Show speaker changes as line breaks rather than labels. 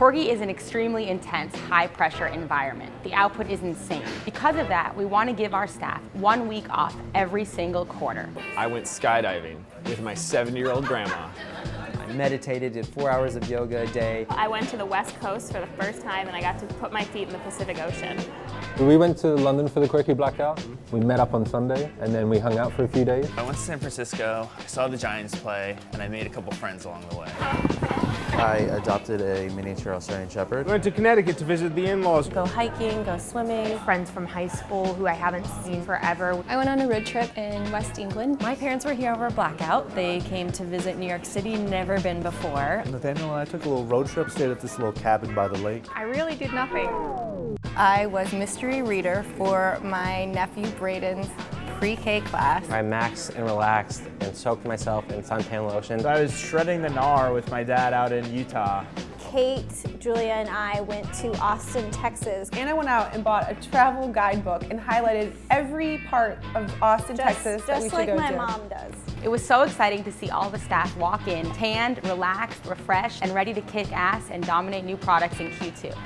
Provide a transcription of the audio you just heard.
Quirky is an extremely intense, high pressure environment. The output is insane. Because of that, we want to give our staff one week off every single quarter.
I went skydiving with my seven year old grandma.
I meditated, did four hours of yoga a day.
I went to the West Coast for the first time and I got to put my feet in the Pacific Ocean.
We went to London for the Quirky Blackout. We met up on Sunday and then we hung out for a few days.
I went to San Francisco, I saw the Giants play, and I made a couple friends along the way.
I adopted a miniature Australian Shepherd.
We Went to Connecticut to visit the in-laws.
Go hiking, go swimming. Friends from high school who I haven't seen forever.
I went on a road trip in West England.
My parents were here over a blackout. They came to visit New York City, never been before.
Nathaniel and I took a little road trip, stayed at this little cabin by the lake.
I really did nothing.
I was mystery reader for my nephew Braden's pre-K class.
I maxed and relaxed and soaked myself in suntan lotion.
I was shredding the gnar with my dad out in Utah.
Kate, Julia, and I went to Austin, Texas.
And I went out and bought a travel guidebook and highlighted every part of Austin,
just,
Texas that we
Just
should
like
go
my
to.
mom does.
It was so exciting to see all the staff walk in, tanned, relaxed, refreshed, and ready to kick ass and dominate new products in Q2.